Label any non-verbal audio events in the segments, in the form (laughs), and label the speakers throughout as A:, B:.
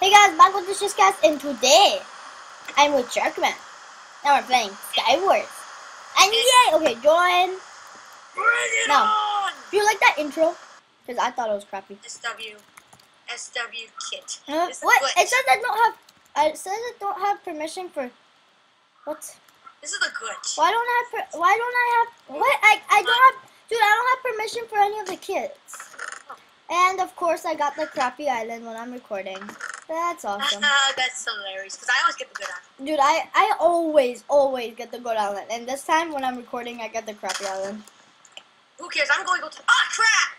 A: Hey guys, back with the Shizcast, and today I'm with Sharkman. Now we're playing Skywars. And yay! Okay, join.
B: Bring it
A: No.
B: on!
A: Do you like that intro? Because I thought it was crappy.
B: SW. SW kit.
A: Uh,
B: is
A: what?
B: glitch.
A: It says I don't have. It says I don't have permission for. What?
B: This is a glitch.
A: Why don't I? have Per, why don't I have? What? I I don't have. Dude, I don't have permission for any of the kits. And of course, I got the crappy island when I'm recording. That's awesome.
B: That's hilarious because I always get the good island.
A: Dude, I, I always, always get the good island. And this time when I'm recording, I get the crappy island.
B: Who cares? I'm going to go to. Ah, crap!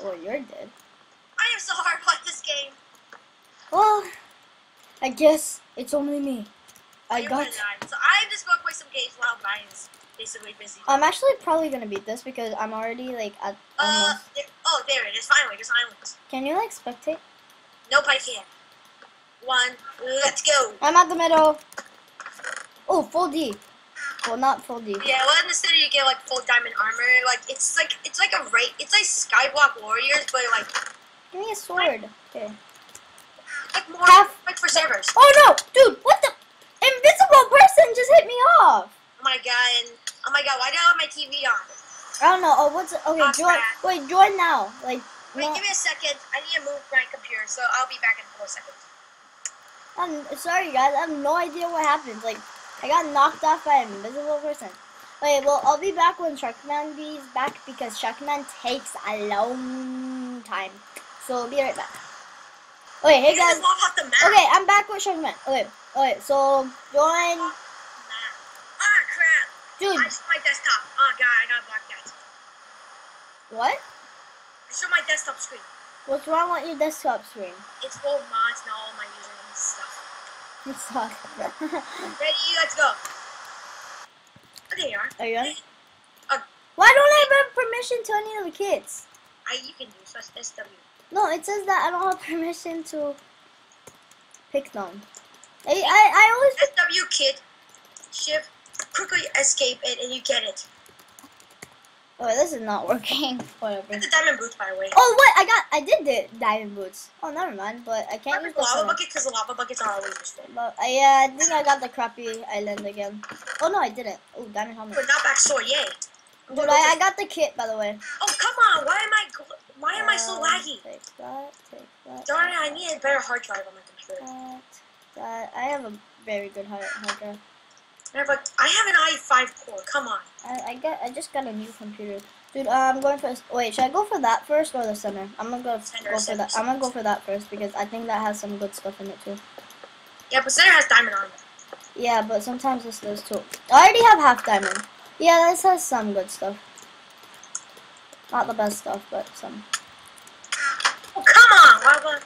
A: Oh, you're dead.
B: I am so hard at this game.
A: Well, I guess it's only me. I
B: am
A: got...
B: So I'm just going to play some games while Brian's basically busy.
A: I'm actually probably gonna beat this because I'm already, like, at
B: uh,
A: almost...
B: there, oh, there it is. Finally, there's islands.
A: Can you, like, spectate?
B: Nope, I can't. One, let's go.
A: I'm at the middle. Oh, full D. Well, not full D.
B: Yeah, well in the city you get like full diamond armor. Like it's like it's like a rate. It's like Skyblock Warriors, but like
A: Give me a sword. Okay.
B: like more
A: Half-
B: like for servers.
A: Oh, no! Dude, what the... Invisible person just hit me off!
B: Oh my god! And, oh my god! Why do I have my TV on?
A: I don't know. Oh, what's... Okay,
B: Oh,
A: join... Wait, join now. Like,
B: Wait, give me a second. I need to move my computer, so I'll be back in four seconds.
A: I'm sorry, guys. I have no idea what happened. Like, I got knocked off by an invisible person. Okay, well, I'll be back when Sharkman is back because Sharkman takes a long time. So I'll be right back. Okay, hey
B: You
A: guys.
B: walk off the map.
A: Okay, I'm back with Sharkman. Okay, okay. So join,
B: Map. Ah crap!
A: dude.
B: I just my desktop. Oh god, I gotta block that.
A: What?
B: Show my desktop screen.
A: What's wrong with your desktop screen?
B: It's full of mods and all my username stuff.
A: It sucks. (laughs)
B: Ready? Let's go. Oh, there you are.
A: Are you ready?
B: Uh,
A: Why don't I have permission to any of the kids?
B: I you can use that's SW.
A: No, it says that I don't have (laughs) permission to pick them. I, I, I always
B: SW kid, shift, quickly escape it, and you get it.
A: Oh, this is not (laughs) working. Whatever.
B: It's a diamond boots, by the way.
A: Oh, what? I got. I did the diamond boots. Oh, never mind. But I can't use the
B: lava bucket because the lava buckets are always useful.
A: But I, yeah, I think I got the crappy island again. Oh no, I didn't. Oh, diamond helmet.
B: But not back sword, yay.
A: Dude, I, I got the kit by the way.
B: Oh come on! Why am I? Why am I so
A: Um,
B: laggy?
A: Take that. Take that.
B: Darn it! I need a better hard drive on my computer.
A: That. That. I have a very good hard, hard drive.
B: I have, a, I have an i5 core. Come on.
A: I, I got. I just got a new computer. Dude, uh, I'm going for. Wait, should I go for that first or the center? I'm gonna go,
B: Center,
A: go for
B: center,
A: that. I'm gonna go for that first because I think that has some good stuff in it too.
B: Yeah, but center has diamond armor.
A: Yeah, but sometimes it's those too. I already have half diamond. Yeah, this has some good stuff. Not the best stuff, but some.
B: Oh come on! Why, why?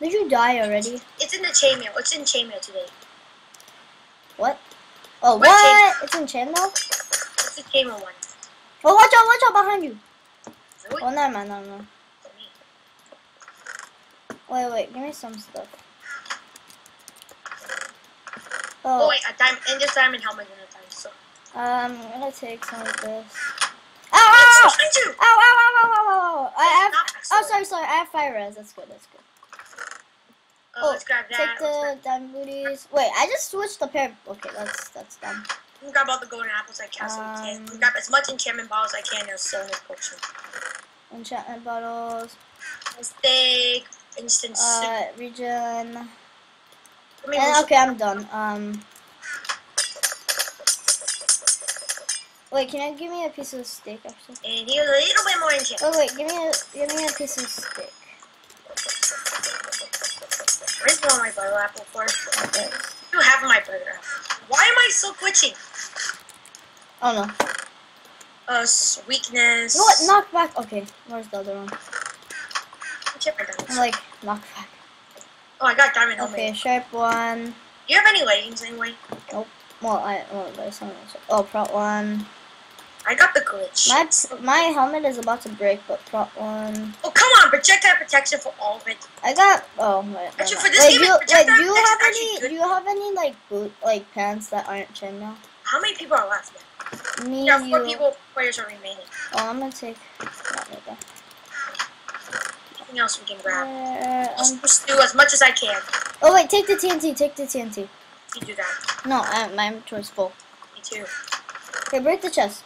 A: Did you die already?
B: It's in the chainmail. It's in chainmail today.
A: What? Oh,
B: What
A: what? It's in chainmail?
B: It's the chainmail one.
A: Oh, watch out, watch out behind you.
B: Really?
A: Oh, never mind, never mind. Wait, wait, give me some stuff.
B: Oh
A: Oh,
B: wait, a diamond and this diamond helmet in a diamond sword.
A: um, I'm gonna take some of this.
B: Oh,
A: Ow!
B: behind you!
A: Ow, ow, ow, ow, ow, ow, ow. I have, oh, sorry, sorry, I have fire res. That's good, that's good.
B: Oh, let's grab that.
A: Take the diamond booties. Wait, I just switched the pair. Okay, that's that's dumb.
B: We can grab all the golden apples I can so we can.
A: Um,
B: grab as much enchantment balls as I can and still this potion.
A: Enchantment bottles.
B: Steak, instant soup.
A: Uh, regen.
B: I mean,
A: And, okay, I'm done. Um. Wait, can you give me a piece of steak actually?
B: and here's a little bit more enchantment.
A: Oh wait, give me a give me a piece of steak.
B: Where's one of my butter apple for?
A: Okay.
B: You have my butter apple. Why am I so glitching?
A: Oh no.
B: Uh, weakness.
A: You know what? Knock back. Okay, where's the other one? I'm like knock back.
B: Oh, I got diamond helmet.
A: Okay, sharp one.
B: Do you have any leggings anyway? Nope.
A: Well, I well, there's something. Oh, prot one.
B: I got the glitch.
A: My my helmet is about to break, but prot one.
B: Oh, come on, projectile protection for all of it.
A: I got. Oh my.
B: Actually, for this
A: wait,
B: game,
A: do you, wait, do you have any? Do you have any like boot like pants that aren't chin now?
B: How many people are left?
A: Me,
B: There are four
A: you.
B: people players are remaining.
A: Oh, I'm gonna take. Not like that.
B: anything else we can grab.
A: Uh,
B: Just
A: um,
B: pursue as much as I can.
A: oh wait, take the TNT. Take the TNT.
B: You do that.
A: No, uh, my inventory's full.
B: Me too.
A: Okay, break the chest.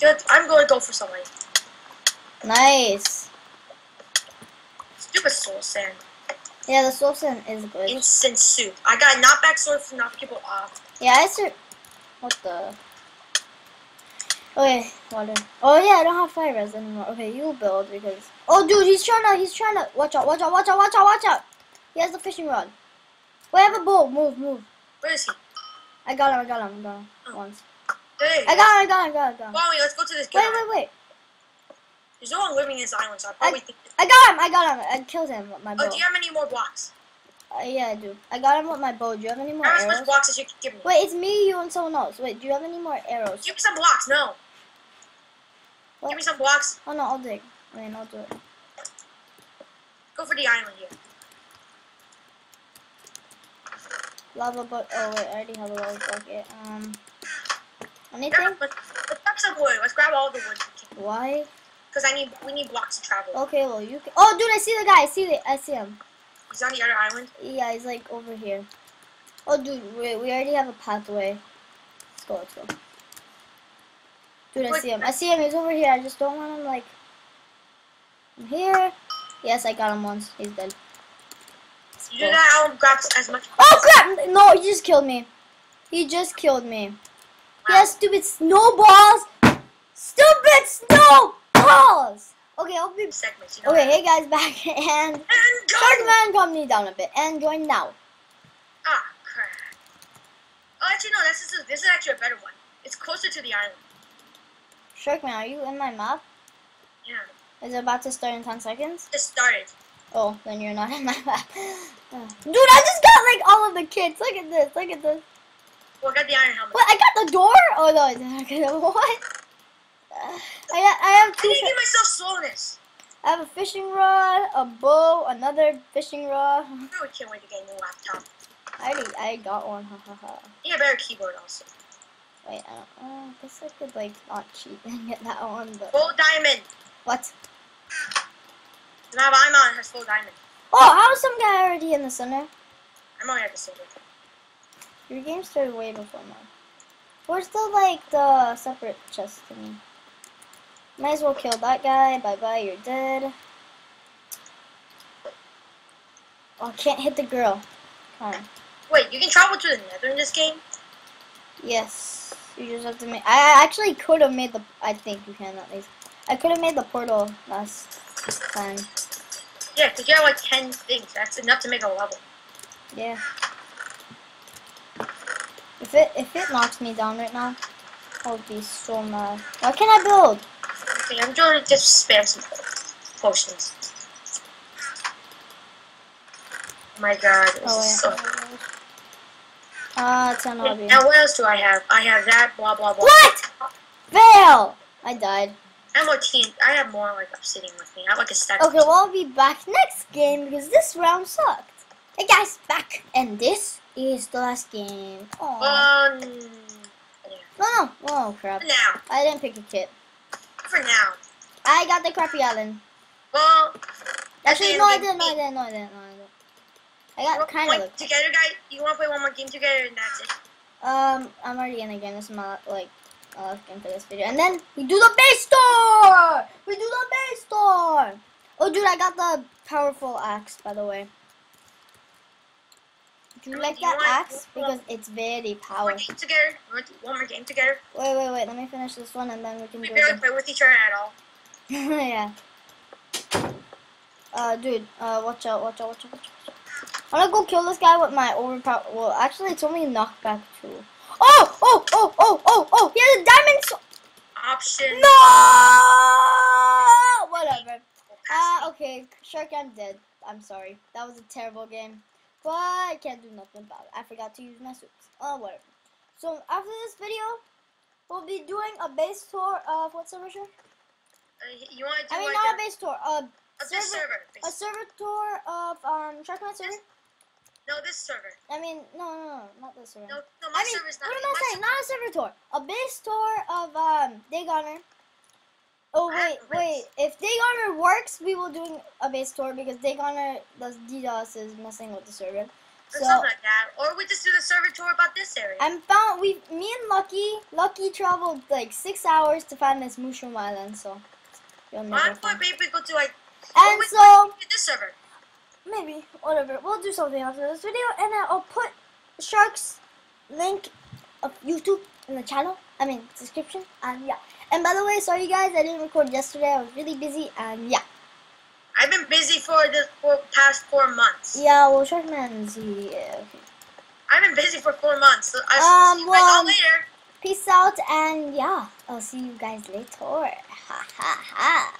B: Good. I'm going to go for somebody.
A: Nice.
B: Stupid soul sand.
A: Yeah, the soul sand is good.
B: Instant soup. I got knockback sword to knock people off.
A: Yeah, I sur- What the? Okay, water. Oh yeah, I don't have fire res anymore. Okay, you build because. Oh dude, he's trying to. He's trying to. Watch out! Watch out! Watch out! Watch out! Watch out! He has the fishing rod. I have a bow. Move, move.
B: Where is he?
A: I got him. I got him. I got him.
B: Oh.
A: Once.
B: Hey.
A: I got him. I got him. I got him. I got.
B: Follow me. Let's go to this
A: Wait,
B: guy.
A: wait, wait. wait.
B: There's no one living in this island, so I probably think.
A: I got him. I got him. I killed him with my bow.
B: Oh, do you have any more blocks?
A: Uh, yeah, I do. I got him with my bow. Do you have any more
B: How much
A: arrows?
B: blocks as you can give me?
A: Wait, it's me, you, and someone else. Wait, do you have any more arrows?
B: Give me some blocks. No.
A: What?
B: Give me some blocks.
A: Oh no, I'll dig. I mean, I'll do it.
B: Go for the island here.
A: Lava bucket. Oh wait, I already have a lava bucket. Um, anything?
B: Grab, let's, let's grab some wood. Let's grab all the wood.
A: Why?
B: Because I need, we need blocks to travel.
A: Okay, well you can. Oh, dude, I see the guy. I see the. I see him.
B: He's on the other island.
A: Yeah, he's like over here. Oh, dude, we we already have a pathway. Let's go. Let's go. Dude, I see him. I see him. He's over here. I just don't want him like. I'm here. Yes, I got him once. He's dead.
B: You do that, I'll grab as much.
A: Oh crap! No, he just killed me. He just killed me. Yeah, stupid snowballs! Stupid snowballs! Okay, I'll be.
B: segments.
A: Okay, hey guys, (laughs) back and.
B: And
A: calm me down a bit and join now.
B: Ah, crap. Oh, actually, no. This is this is actually a better one. It's closer to the island.
A: Sharkman, are you in my map?
B: Yeah.
A: Is it about to start in 10 seconds?
B: It started.
A: Oh, then you're not in my (laughs) map. Dude, I just got like all of the kits. Look at this. Look at this.
B: Well, I got the iron helmet.
A: What? I got the door? Oh no, it's not (laughs) what? Uh, I, I have
B: I
A: two.
B: need to give myself slowness.
A: I have a fishing rod, a bow, another fishing rod.
B: I really can't wait to get a new laptop.
A: I already, I got one. Ha ha ha.
B: I need a better keyboard also.
A: Wait, I don't. Uh, I guess I could like not cheat and get that one, but
B: Full diamond.
A: what?
B: Map I'm on has full diamond.
A: Oh, how is some guy already in the center?
B: I'm only at the silver.
A: Your game started way before mine. Where's the like the separate chest to me? Might as well kill that guy. Bye bye, you're dead. Oh, I can't hit the girl. Come on.
B: Wait, you can travel to the nether in this game?
A: Yes. You just have to make. I actually could have made the. I think you can at least. I could have made the portal last time.
B: Yeah, because you have like 10 things. That's enough to make a level.
A: Yeah. If it if it knocks me down right now, I'll be so mad. Why can't I build?
B: Okay, I'm going to just spam some potions. Oh my god, this
A: Oh
B: is
A: wait.
B: so...
A: Ah, it's an obvious.
B: Now what else do I have? I have that, blah blah blah.
A: What? Fail! I died.
B: I have more teen. I have more like sitting with me. I have like a stack.
A: Okay, well I'll be back next game because this round sucked. Hey guys, back, and this is the last game. Aww.
B: Um,
A: no, no, oh crap!
B: For now.
A: I didn't pick a kit.
B: For now.
A: I got the crappy island.
B: Well.
A: Actually, no, I didn't. No, I didn't. No, I didn't. No, I didn't. I got
B: wanna
A: kind of.
B: together, guys. You want to play one more game together, and that's it.
A: Um, I'm already in again. game. This is my like uh, last game for this video, and then we do the base store. We do the base store. Oh, dude, I got the powerful axe, by the way. Do you like that axe? Because it's very powerful.
B: One more game together. You want to do one more game together?
A: Wait, wait, wait. Let me finish this one, and then we can
B: We
A: do
B: barely play with each other at all. (laughs)
A: yeah. Uh, dude, uh, watch out, watch out, watch out, watch out. I'm gonna go kill this guy with my overpower. Well, actually, it's only knockback too. Oh, oh, oh, oh, oh, oh! He has a diamond. So-
B: Option.
A: no! Whatever. Uh, okay, Shark, I'm dead. I'm sorry. That was a terrible game. But I can't do nothing about it. I forgot to use my soups. Oh, whatever. So, after this video, we'll be doing a base tour of what server, Shark?
B: Uh, you want to do
A: I mean,
B: like
A: not a base tour. A
B: a,
A: server-
B: server?
A: a server tour of um Sharkman server.
B: No, this server.
A: I mean, no, no, no, not this server.
B: No, no, my
A: I mean,
B: server's not.
A: what am I saying? Not a server tour. A base tour of um Day Gunner. Oh wait, wait. If Day works, we will do a base tour because Day Gunner does DDoS is messing with the server.
B: Or
A: So
B: something like that. Or we just do the server tour about this area.
A: I'm found we me and Lucky Lucky traveled like six hours to find this Mushroom Island. So you'll never
B: thought
A: find.
B: maybe we go to like.
A: And
B: we-
A: so
B: this server.
A: maybe whatever we'll do something after this video, and then I'll put Shark's link of YouTube in the channel. I mean description. And yeah. And by the way, sorry guys, I didn't record yesterday. I was really busy. And yeah.
B: I've been busy for the for past four months.
A: Yeah. Well, Sharkman's yeah. Okay.
B: I've been busy for four months. So I'll
A: Um,
B: see you guys all
A: well-
B: later.
A: Peace out, and yeah, I'll see you guys later. Ha ha ha.